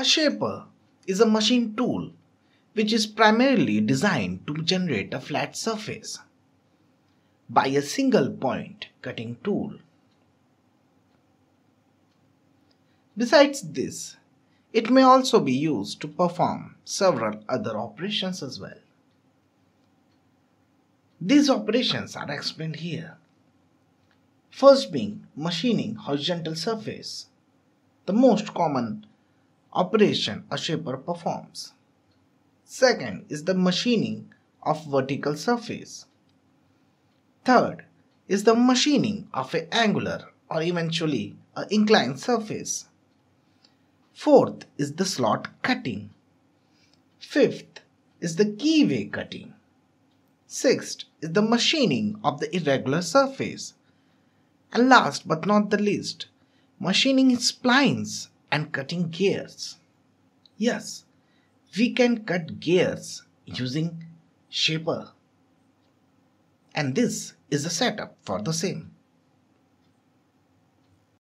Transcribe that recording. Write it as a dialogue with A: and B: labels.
A: A shaper is a machine tool which is primarily designed to generate a flat surface by a single point cutting tool. Besides this, it may also be used to perform several other operations as well. These operations are explained here. First being machining horizontal surface, the most common operation a shaper performs. Second is the machining of vertical surface. Third is the machining of a angular or eventually a inclined surface. Fourth is the slot cutting. Fifth is the keyway cutting. Sixth is the machining of the irregular surface. And last but not the least, machining splines and cutting gears. Yes, we can cut gears using shaper. And this is the setup for the same.